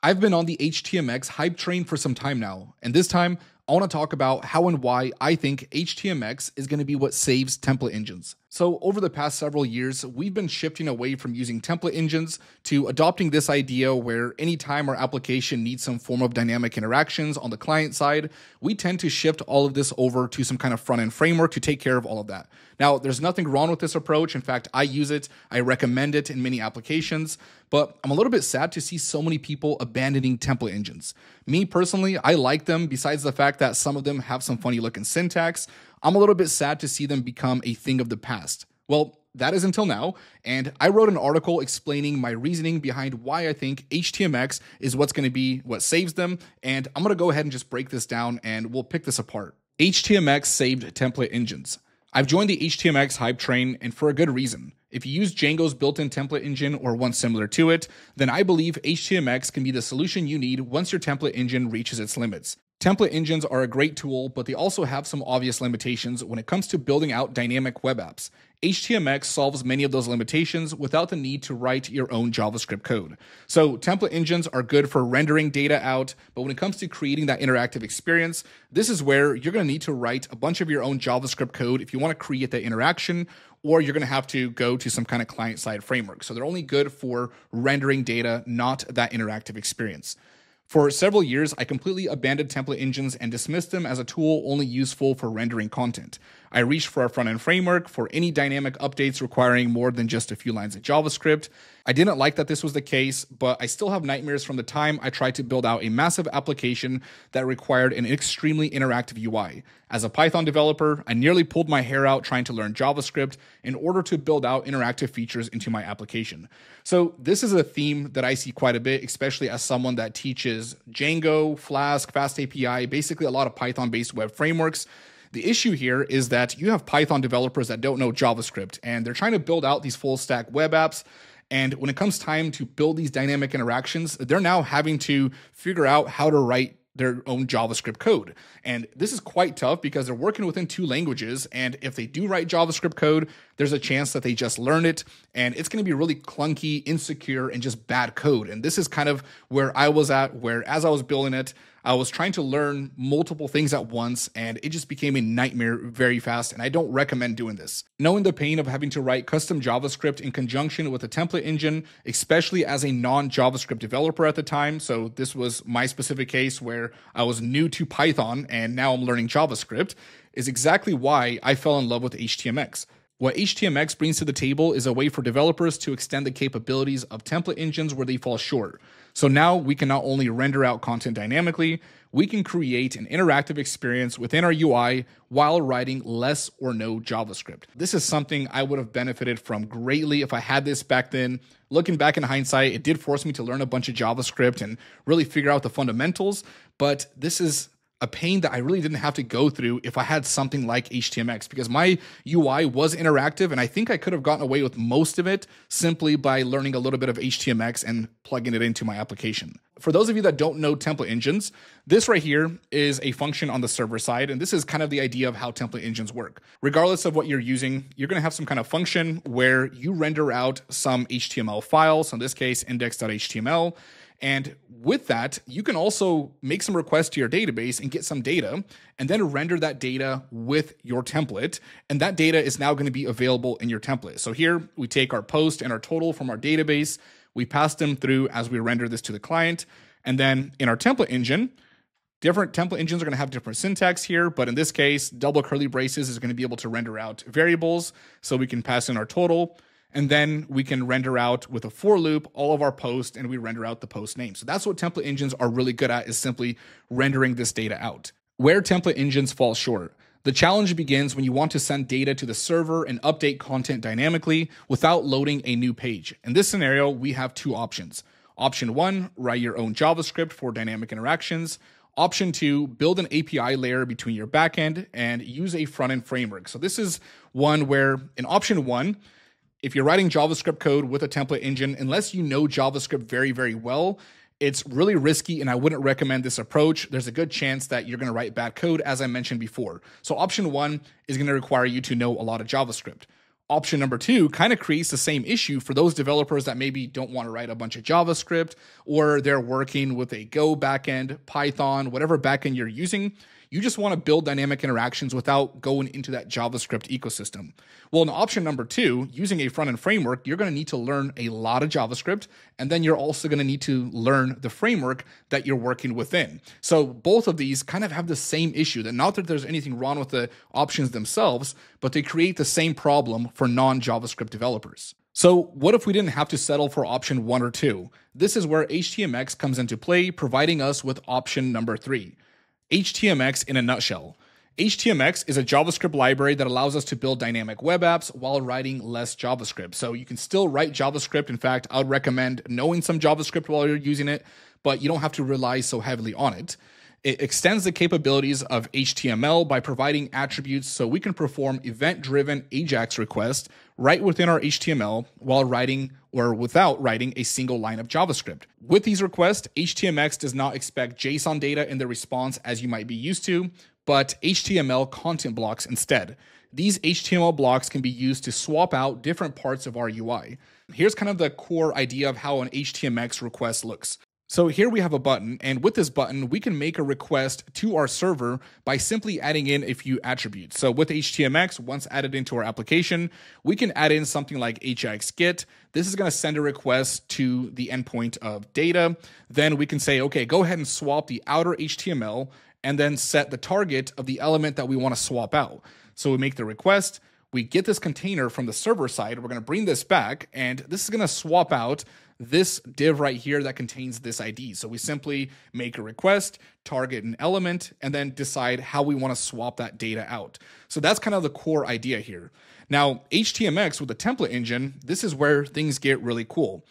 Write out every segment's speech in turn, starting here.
I've been on the HTMX hype train for some time now, and this time I want to talk about how and why I think HTMX is going to be what saves template engines. So, over the past several years, we've been shifting away from using template engines to adopting this idea where anytime our application needs some form of dynamic interactions on the client side, we tend to shift all of this over to some kind of front end framework to take care of all of that. Now, there's nothing wrong with this approach. In fact, I use it, I recommend it in many applications, but I'm a little bit sad to see so many people abandoning template engines. Me personally, I like them besides the fact that some of them have some funny looking syntax. I'm a little bit sad to see them become a thing of the past. Well, that is until now, and I wrote an article explaining my reasoning behind why I think HTMX is what's going to be what saves them, and I'm going to go ahead and just break this down and we'll pick this apart. HTMX saved template engines. I've joined the HTMX hype train, and for a good reason. If you use Django's built in template engine or one similar to it, then I believe HTMX can be the solution you need once your template engine reaches its limits. Template engines are a great tool, but they also have some obvious limitations when it comes to building out dynamic web apps. HTMX solves many of those limitations without the need to write your own JavaScript code. So, template engines are good for rendering data out, but when it comes to creating that interactive experience, this is where you're going to need to write a bunch of your own JavaScript code if you want to create that interaction, or you're going to have to go to some kind of client side framework. So, they're only good for rendering data, not that interactive experience. For several years, I completely abandoned template engines and dismissed them as a tool only useful for rendering content. I reached for a front end framework for any dynamic updates requiring more than just a few lines of JavaScript. I didn't like that this was the case, but I still have nightmares from the time I tried to build out a massive application that required an extremely interactive UI. As a Python developer, I nearly pulled my hair out trying to learn JavaScript in order to build out interactive features into my application. So, this is a theme that I see quite a bit, especially as someone that teaches Django, Flask, FastAPI, basically a lot of Python based web frameworks. The issue here is that you have Python developers that don't know JavaScript and they're trying to build out these full stack web apps. And when it comes time to build these dynamic interactions, they're now having to figure out how to write their own JavaScript code. And this is quite tough because they're working within two languages. And if they do write JavaScript code, there's a chance that they just learn it. And it's going to be really clunky, insecure, and just bad code. And this is kind of where I was at, where as I was building it, I was trying to learn multiple things at once, and it just became a nightmare very fast. And I don't recommend doing this. Knowing the pain of having to write custom JavaScript in conjunction with a template engine, especially as a non JavaScript developer at the time. So, this was my specific case where I was new to Python and now I'm learning JavaScript, is exactly why I fell in love with HTMX. What HTMX brings to the table is a way for developers to extend the capabilities of template engines where they fall short. So now we can not only render out content dynamically, we can create an interactive experience within our UI while writing less or no JavaScript. This is something I would have benefited from greatly if I had this back then. Looking back in hindsight, it did force me to learn a bunch of JavaScript and really figure out the fundamentals, but this is a pain that I really didn't have to go through if I had something like HTMX because my UI was interactive and I think I could have gotten away with most of it simply by learning a little bit of HTMX and plugging it into my application. For those of you that don't know template engines, this right here is a function on the server side, and this is kind of the idea of how template engines work. Regardless of what you're using, you're going to have some kind of function where you render out some HTML file, so in this case, index.html, and with that, you can also make some requests to your database and get some data and then render that data with your template. And that data is now going to be available in your template. So here we take our post and our total from our database, we pass them through as we render this to the client. And then in our template engine, different template engines are going to have different syntax here, but in this case, double curly braces is going to be able to render out variables. So we can pass in our total and then we can render out with a for loop all of our posts and we render out the post name. So that's what template engines are really good at is simply rendering this data out. Where template engines fall short. The challenge begins when you want to send data to the server and update content dynamically without loading a new page. In this scenario, we have two options. Option one, write your own JavaScript for dynamic interactions. Option two, build an API layer between your backend and use a front end framework. So, this is one where in option one, if you're writing JavaScript code with a template engine, unless you know JavaScript very, very well, it's really risky and I wouldn't recommend this approach. There's a good chance that you're going to write bad code, as I mentioned before. So, option one is going to require you to know a lot of JavaScript. Option number two kind of creates the same issue for those developers that maybe don't want to write a bunch of JavaScript or they're working with a Go backend, Python, whatever backend you're using. You just want to build dynamic interactions without going into that JavaScript ecosystem. Well, in option number two, using a front end framework, you're going to need to learn a lot of JavaScript, and then you're also going to need to learn the framework that you're working within. So both of these kind of have the same issue that not that there's anything wrong with the options themselves, but they create the same problem for non JavaScript developers. So, what if we didn't have to settle for option one or two? This is where HTMX comes into play, providing us with option number three. HTMX in a nutshell. HTMX is a JavaScript library that allows us to build dynamic web apps while writing less JavaScript. So you can still write JavaScript. In fact, I would recommend knowing some JavaScript while you're using it, but you don't have to rely so heavily on it. It extends the capabilities of HTML by providing attributes so we can perform event driven AJAX requests right within our HTML while writing or without writing a single line of JavaScript. With these requests, HTMX does not expect JSON data in the response as you might be used to, but HTML content blocks instead. These HTML blocks can be used to swap out different parts of our UI. Here's kind of the core idea of how an HTMX request looks. So here we have a button, and with this button, we can make a request to our server by simply adding in a few attributes. So with HTMX, once added into our application, we can add in something like HX get. This is going to send a request to the endpoint of data. Then we can say, okay, go ahead and swap the outer HTML and then set the target of the element that we want to swap out. So we make the request, we get this container from the server side. We're going to bring this back, and this is going to swap out this div right here that contains this ID. So we simply make a request, target an element, and then decide how we want to swap that data out. So that's kind of the core idea here. Now, HTMX with the template engine, this is where things get really cool.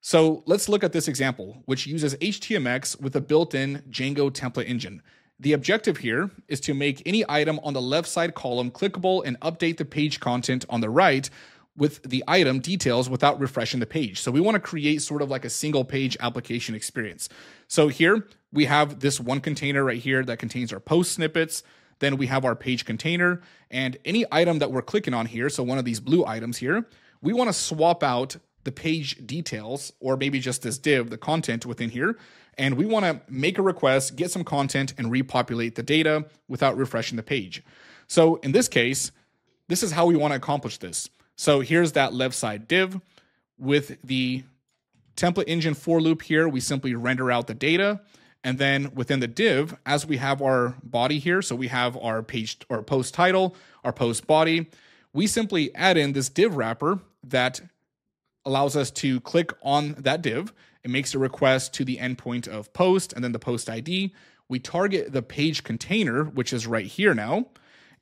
So let's look at this example, which uses HTMX with a built-in Django template engine. The objective here is to make any item on the left side column clickable and update the page content on the right with the item details without refreshing the page. So we want to create sort of like a single page application experience. So here we have this one container right here that contains our post snippets. Then we have our page container and any item that we're clicking on here. So one of these blue items here, we want to swap out the page details or maybe just this div, the content within here. And we want to make a request, get some content and repopulate the data without refreshing the page. So in this case, this is how we want to accomplish this. So here's that left side div with the template engine for loop here. We simply render out the data. And then within the div, as we have our body here, so we have our page or post title, our post body, we simply add in this div wrapper that allows us to click on that div. It makes a request to the endpoint of post and then the post ID. We target the page container, which is right here now.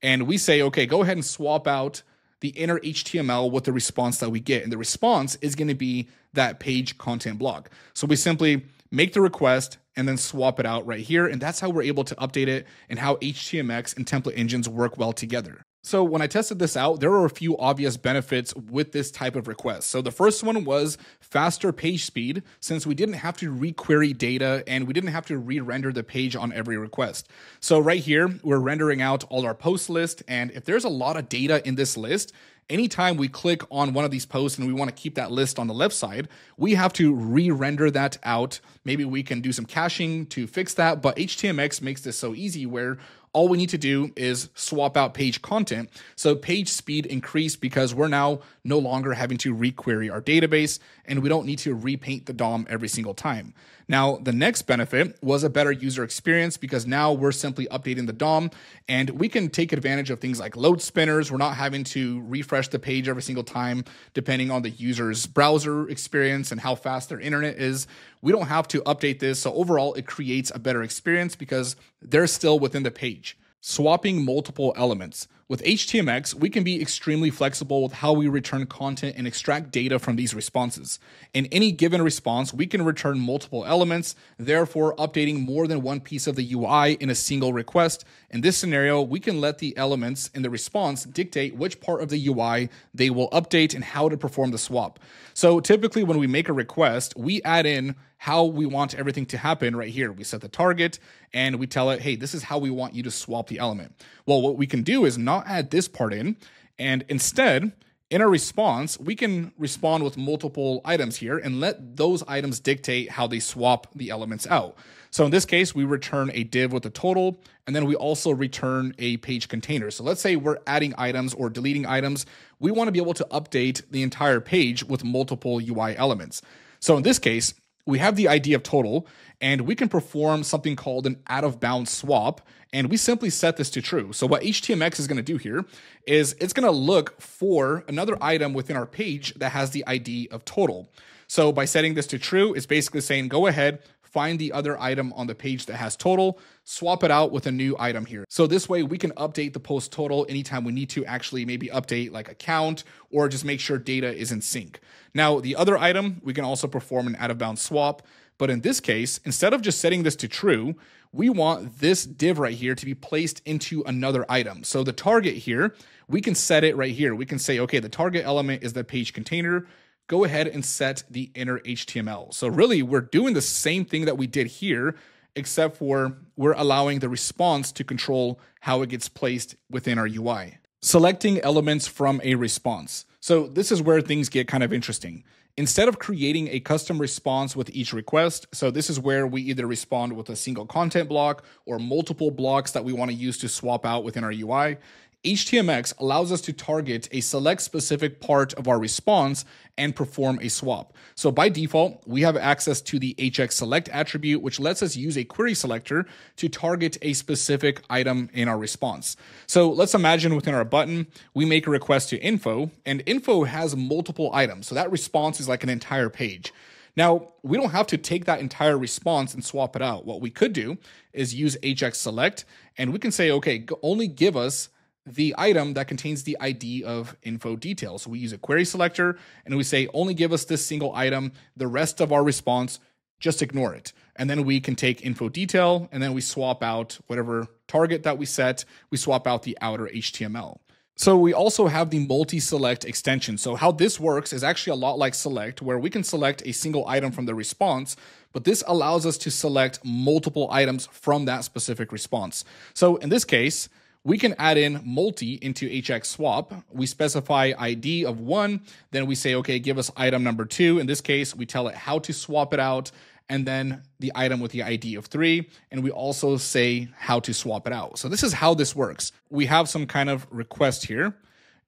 And we say, okay, go ahead and swap out the inner HTML with the response that we get. And the response is going to be that page content block. So we simply make the request and then swap it out right here. And that's how we're able to update it and how HTMX and template engines work well together. So when I tested this out, there were a few obvious benefits with this type of request. So the first one was faster page speed, since we didn't have to requery data and we didn't have to re-render the page on every request. So right here, we're rendering out all our post list, and if there's a lot of data in this list, anytime we click on one of these posts and we want to keep that list on the left side, we have to re-render that out. Maybe we can do some caching to fix that, but HTMX makes this so easy where all we need to do is swap out page content. So page speed increased because we're now no longer having to requery our database and we don't need to repaint the DOM every single time. Now, the next benefit was a better user experience because now we're simply updating the DOM and we can take advantage of things like load spinners. We're not having to refresh the page every single time depending on the user's browser experience and how fast their internet is. We don't have to update this. So overall, it creates a better experience because they're still within the page. Swapping multiple elements. With HTMX, we can be extremely flexible with how we return content and extract data from these responses. In any given response, we can return multiple elements, therefore updating more than one piece of the UI in a single request. In this scenario, we can let the elements in the response dictate which part of the UI they will update and how to perform the swap. So typically when we make a request, we add in how we want everything to happen right here. We set the target and we tell it, hey, this is how we want you to swap the element. Well, what we can do is not add this part in, and instead, in a response, we can respond with multiple items here and let those items dictate how they swap the elements out. So in this case, we return a div with a total, and then we also return a page container. So let's say we're adding items or deleting items. We want to be able to update the entire page with multiple UI elements. So in this case, we have the ID of total, and we can perform something called an out of bounds swap. And we simply set this to true. So what HTMX is going to do here is it's going to look for another item within our page that has the ID of total. So by setting this to true, it's basically saying go ahead, find the other item on the page that has total, swap it out with a new item here. So this way we can update the post total anytime we need to actually maybe update like a count or just make sure data is in sync. Now the other item, we can also perform an out of bounds swap. But in this case, instead of just setting this to true, we want this div right here to be placed into another item. So the target here, we can set it right here. We can say, okay, the target element is the page container go ahead and set the inner HTML. So really, we're doing the same thing that we did here, except for we're allowing the response to control how it gets placed within our UI. Selecting elements from a response. So this is where things get kind of interesting. Instead of creating a custom response with each request, so this is where we either respond with a single content block or multiple blocks that we want to use to swap out within our UI. HTMX allows us to target a select specific part of our response and perform a swap. So by default, we have access to the HX select attribute, which lets us use a query selector to target a specific item in our response. So let's imagine within our button, we make a request to info and info has multiple items. So that response is like an entire page. Now, we don't have to take that entire response and swap it out. What we could do is use HX select and we can say, okay, only give us the item that contains the ID of info details. So we use a query selector and we say only give us this single item. The rest of our response, just ignore it. And then we can take info detail and then we swap out whatever target that we set. We swap out the outer HTML. So we also have the multi-select extension. So how this works is actually a lot like select, where we can select a single item from the response, but this allows us to select multiple items from that specific response. So in this case, we can add in multi into HX swap. We specify ID of one, then we say, okay, give us item number two. In this case, we tell it how to swap it out, and then the item with the ID of three. And we also say how to swap it out. So this is how this works. We have some kind of request here,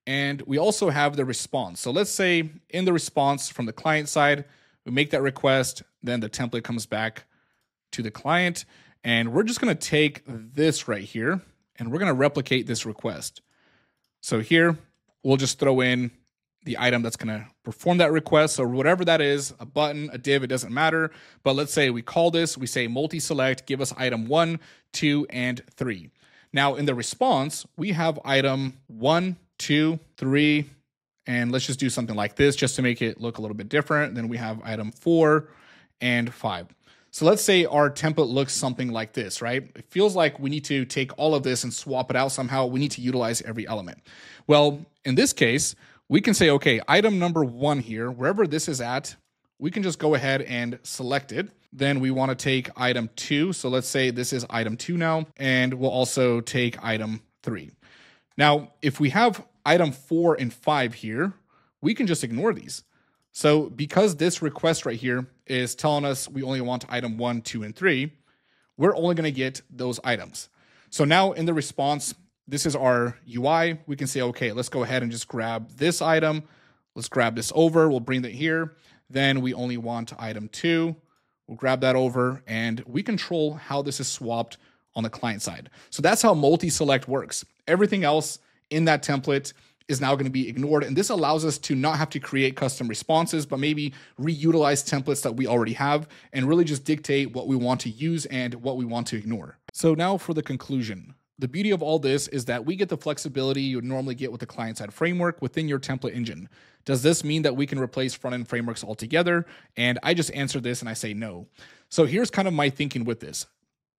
and we also have the response. So let's say in the response from the client side, we make that request, then the template comes back to the client. And we're just gonna take this right here and we're going to replicate this request. So here, we'll just throw in the item that's going to perform that request. So whatever that is, a button, a div, it doesn't matter. But let's say we call this, we say multi-select, give us item one, two, and three. Now in the response, we have item one, two, three, and let's just do something like this just to make it look a little bit different. Then we have item four and five. So let's say our template looks something like this, right? It feels like we need to take all of this and swap it out somehow. We need to utilize every element. Well, in this case, we can say, okay, item number one here, wherever this is at, we can just go ahead and select it. Then we want to take item two. So let's say this is item two now, and we'll also take item three. Now, if we have item four and five here, we can just ignore these. So because this request right here is telling us we only want item one, two, and three, we're only going to get those items. So now in the response, this is our UI. We can say, okay, let's go ahead and just grab this item. Let's grab this over. We'll bring that here. Then we only want item two. We'll grab that over and we control how this is swapped on the client side. So that's how multi-select works. Everything else in that template is now going to be ignored. And this allows us to not have to create custom responses, but maybe reutilize templates that we already have and really just dictate what we want to use and what we want to ignore. So now for the conclusion. The beauty of all this is that we get the flexibility you would normally get with the client side framework within your template engine. Does this mean that we can replace front end frameworks altogether? And I just answer this and I say no. So here's kind of my thinking with this.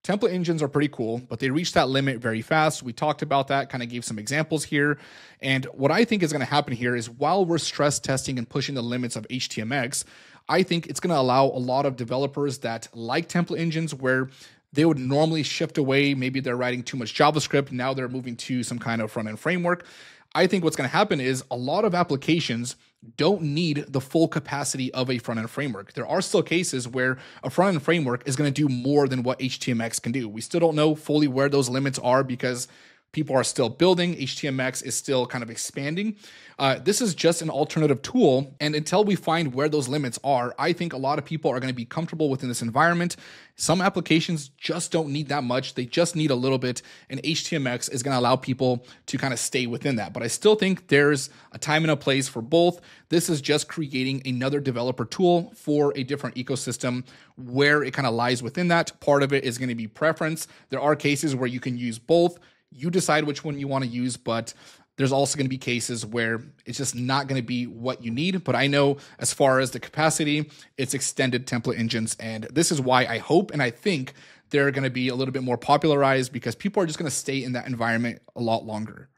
Template engines are pretty cool, but they reach that limit very fast. We talked about that, kind of gave some examples here. And what I think is going to happen here is while we're stress testing and pushing the limits of HTMX, I think it's going to allow a lot of developers that like template engines where they would normally shift away. Maybe they're writing too much JavaScript. Now they're moving to some kind of front end framework. I think what's going to happen is a lot of applications don't need the full capacity of a front end framework. There are still cases where a front end framework is going to do more than what HTMX can do. We still don't know fully where those limits are because people are still building. HTMX is still kind of expanding. Uh, this is just an alternative tool. And until we find where those limits are, I think a lot of people are going to be comfortable within this environment. Some applications just don't need that much. They just need a little bit. And HTMX is going to allow people to kind of stay within that. But I still think there's a time and a place for both. This is just creating another developer tool for a different ecosystem where it kind of lies within that. Part of it is going to be preference. There are cases where you can use both you decide which one you want to use, but there's also going to be cases where it's just not going to be what you need. But I know as far as the capacity, it's extended template engines. And this is why I hope and I think they're going to be a little bit more popularized because people are just going to stay in that environment a lot longer.